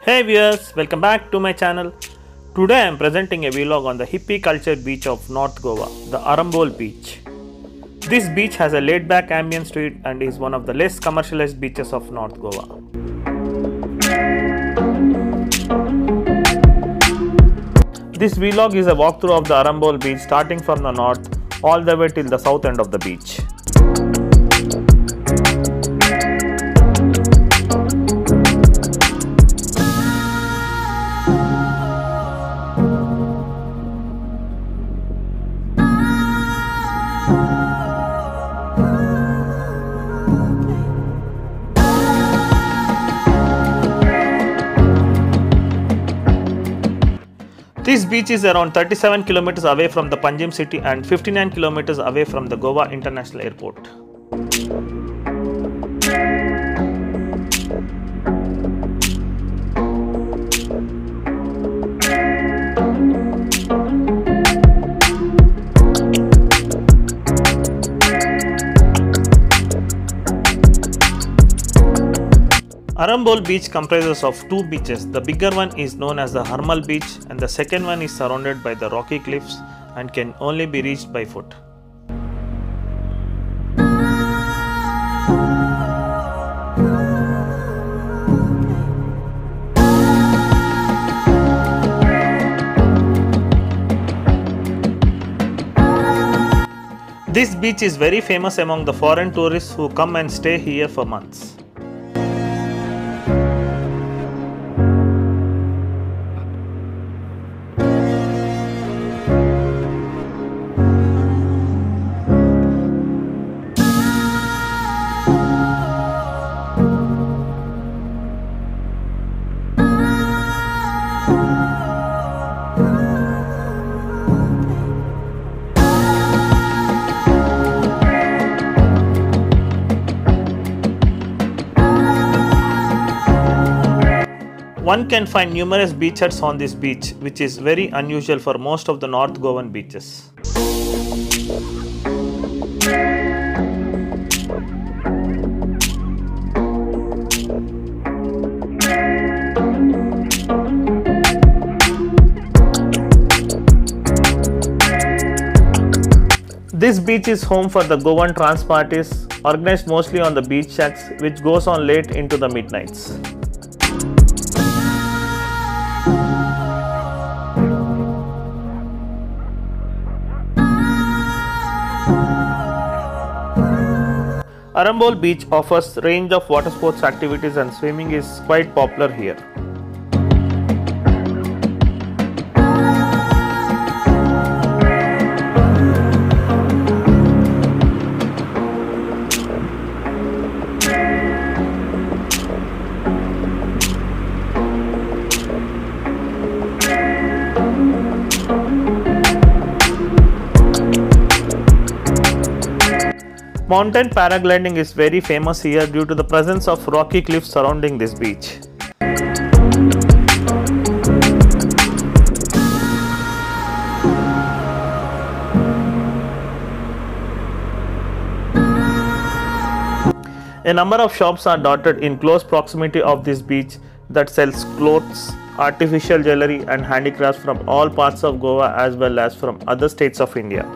Hey viewers, welcome back to my channel. Today I am presenting a vlog on the hippie culture beach of North Goa, the Arambol beach. This beach has a laid back ambience to it and is one of the less commercialized beaches of North Goa. This vlog is a walkthrough of the Arambol beach starting from the north all the way till the south end of the beach. This beach is around 37 kilometers away from the Panjim city and 59 kilometers away from the Goa International Airport. Arambol beach comprises of two beaches. The bigger one is known as the Harmal beach and the second one is surrounded by the rocky cliffs and can only be reached by foot. This beach is very famous among the foreign tourists who come and stay here for months. One can find numerous beach huts on this beach, which is very unusual for most of the North Goan beaches. This beach is home for the Goan trance parties, organized mostly on the beach shacks, which goes on late into the midnights. Arambol beach offers range of water sports activities and swimming is quite popular here. Mountain paragliding is very famous here due to the presence of rocky cliffs surrounding this beach. A number of shops are dotted in close proximity of this beach that sells clothes, artificial jewelry and handicrafts from all parts of Goa as well as from other states of India.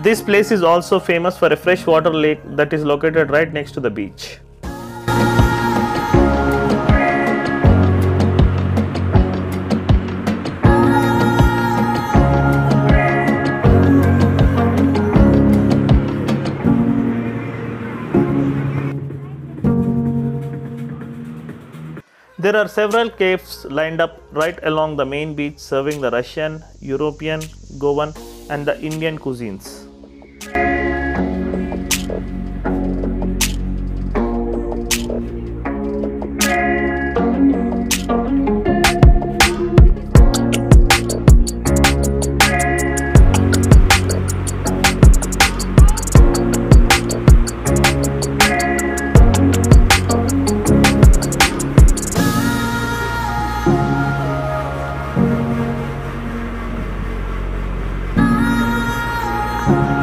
This place is also famous for a freshwater lake that is located right next to the beach. There are several caves lined up right along the main beach serving the Russian, European, Goan and the Indian cuisines. Oh.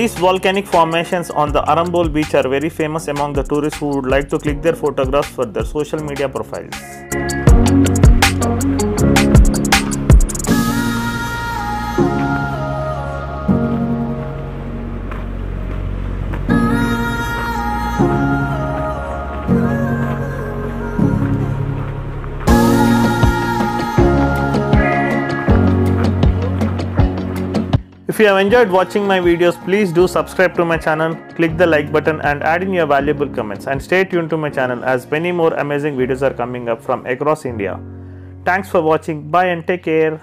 These volcanic formations on the Arambol beach are very famous among the tourists who would like to click their photographs for their social media profiles. If you have enjoyed watching my videos, please do subscribe to my channel, click the like button and add in your valuable comments and stay tuned to my channel as many more amazing videos are coming up from across India. Thanks for watching. Bye and take care.